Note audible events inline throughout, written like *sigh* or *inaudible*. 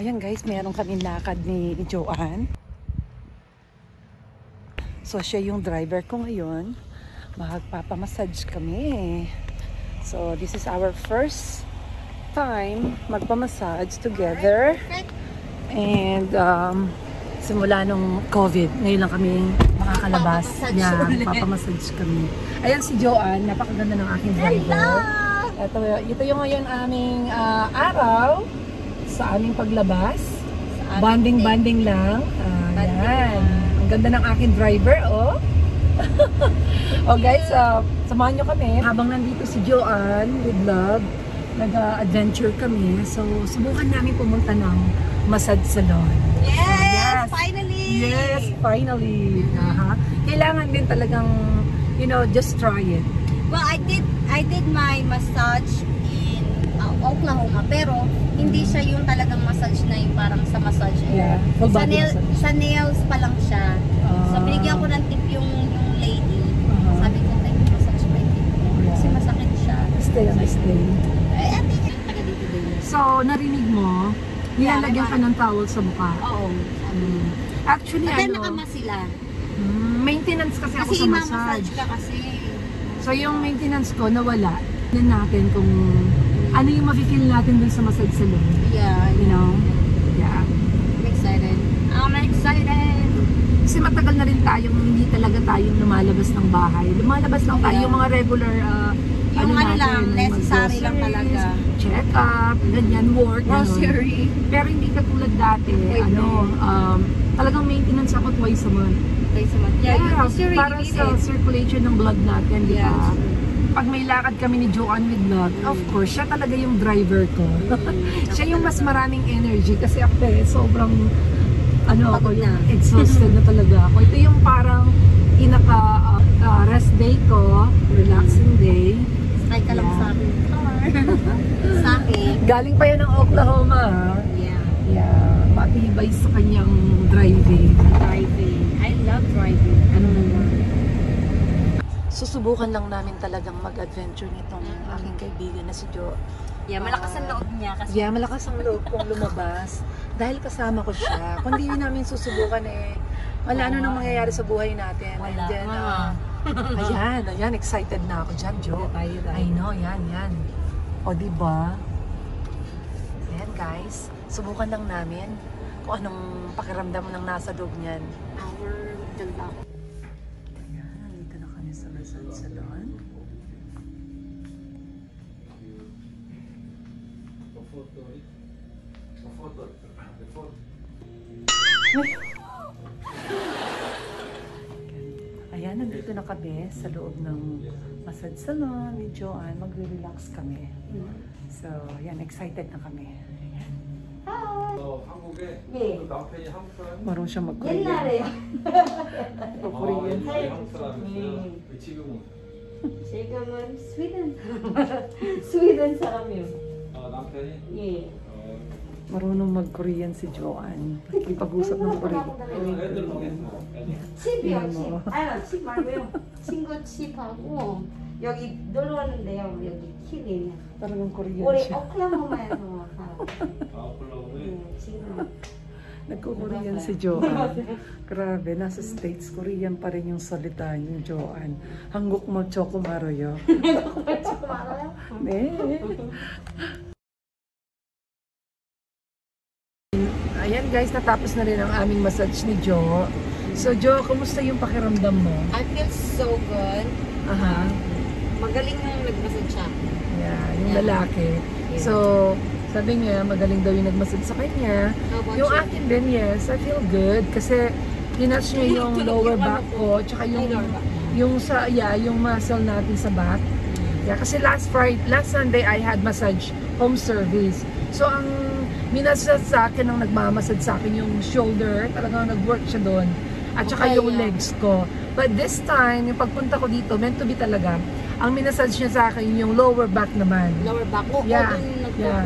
Ayan guys, meron kami lakad ni Joanne. So siya yung driver ko ngayon. Magpapamassage kami. So this is our first time magpamassage together. And um, simula nung COVID, ngayon lang kami makakalabas. Magpapamassage Yeah, ulit. magpapamassage kami. Ayan si Joanne, napakaganda ng aking driver. Ito, ito yung ngayon aming ah, araw sa aming paglabas. Banding-banding lang. Ah, Banding yan. Ang ganda ng aking driver, oh. *laughs* oh guys, ah, samahan nyo kami. Habang nandito si Joanne with love, nag-adventure kami. So, subukan namin pumunta ng massage salon. Yes! Yes. Finally! Yes, finally. Aha. Kailangan din talagang, you know, just try it. Well, I did I did my massage in uh, Oklahoma pero hindi siya yung talagang massage na yung parang sa massage Yeah, full sa, nail, massage. sa nails pa lang siya. so Ah. binigyan ko ng tip yung yung lady. Aha. Sabi ko, thank you massage my tip mo. Kasi Yeah. masakit siya. Stay on stay. Eh, ate. So, narinig mo, nilalagyan ka ng towel sa mukha. Oo. Mm. Actually, Pero ano, nakama sila. mm, maintenance kasi, ako Kasi sa ima-massage massage. ka kasi. So, yung maintenance ko nawala. Tignan natin kung ano yung mafe-feel natin dun sa massage salon. Yeah, You know? Yeah. I'm excited. I'm excited! Kasi matagal na rin tayong hindi talaga tayong lumalabas ng bahay. Lumalabas lang tayo Yeah. yung mga regular uh, Yung ano natin, lang, necessary lang talaga. Check up, ganyan, work. Grocery. Pero hindi katulad dati, Wait, ano, um, talagang maintenance ako twice a month. Okay, so much. Yeah, Yeah, you para sa circulation ng blood natin, di Yeah, ba? Pag may lakad kami ni Joanne with blood, of course, siya talaga yung driver ko. *laughs* siya yung mas maraming energy kasi ako eh, sobrang ano ako, na. exhausted na talaga ako. Ito yung parang inaka uh, uh, rest day ko, relaxing day. Sakay ka lang Yeah. sa akin. sa akin. *laughs* Galing pa yan ng Oklahoma. Yeah. Yeah, matibay sa kanyang driving. Driving. I love driving. Ano naman? Susubukan lang namin talagang mag-adventure nitong aking kaibigan na si Jo. Yeah, malakas ang loob niya kasi Yeah, malakas ang loob kong lumabas dahil kasama ko siya. Kung di namin susubukan eh, wala ano nang mangyayari sa buhay natin. Wala. And then, Ah. uh, ayan, ayan, excited na ako dyan, Jo. tayo I know, yan, yan. O, di ba? Ayan, guys. Subukan lang namin kung anong pakiramdam ng nasa loob niyan. Our ganda. Massage salon. Ayan, nandito na kami sa loob ng massage salon ni Joanne. Magre-relax kami. So, ayan, excited na kami. 어, 한국에 예. 그 남편이 한국 사람이 Marunong siya mag-Korean. 옛날에요. 어, Korean. 예, 한국 사람이었어요. 예. 그 지금은 지금은 스웨덴 스웨덴 사람이요. 어, 남편이 예. 어, Marunong mag-Korean si Joanne. Nakikipag-usap ng Korean. 애들 보냈어. 애들. 칩이요, 뭐. 칩. 아니, 칩 말고요. 친구 칩하고 여기 놀러 왔는데요. 여기 킬이네. Talagang Korean 우리 siya. 오클라호마에서 *laughs* 살아요. 아, 올라오네. 예, 지금. Nagko-Korean si Joanne. Grabe, nasa States, Korean pa rin yung salita ni Joanne. Hanggok mo choco maroyo. 조금 알아요? Ne. Ayan guys, natapos na rin ang aming massage ni Jo. So Jo, kumusta yung pakiramdam mo? I feel so good. Aha. Magaling nung nag-massage siya. Yeah, yung Yeah. lalaki. So, sabi niya, magaling daw yung nagmassage sa kanya. About Yung you? akin din, yes, I feel good. Kasi, tinouch niya yung lower back ko, tsaka yung, yung sa, yeah, yung muscle natin sa back. Yeah, kasi last Friday, last Sunday, I had massage home service. So, ang minasad sa akin, ang nagmamasad sa akin yung shoulder, talagang nag-work siya doon. At saka Okay, yung yeah. legs ko. But this time, yung pagpunta ko dito, meant to be talaga, ang minasage niya sa akin yung lower back naman. Lower back. Oo, Yeah, nag-focus yeah.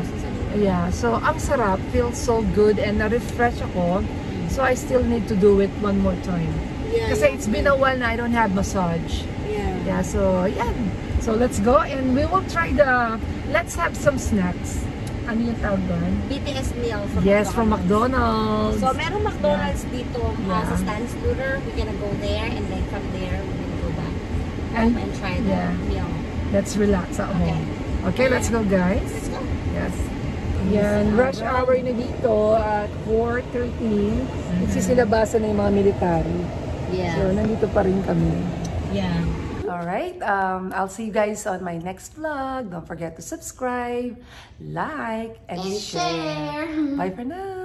Yeah, so ang sarap, feels so good and na-refresh ako. So I still need to do it one more time. Yeah, Kasi yeah. it's been a while na I don't have massage. Yeah. Yeah, so yeah. So let's go and we will try the, let's have some snacks. ano yung tawag doon? BTS meal from Yes, from McDonald's. McDonald's. So, merong McDonald's dito uh, Yeah. sa Stansluder. We're gonna go there and then from there, we're gonna go back And- home and try the yeah. meal. Let's relax at home. Okay, let's go guys. Let's go. Yes. Yan, rush hour na dito at 4.13. Nagsisilabasan na yung mga military. So, nandito pa rin kami. Yeah. Alright, um, I'll see you guys on my next vlog. Don't forget to subscribe, like, and, And share. share. Bye for now.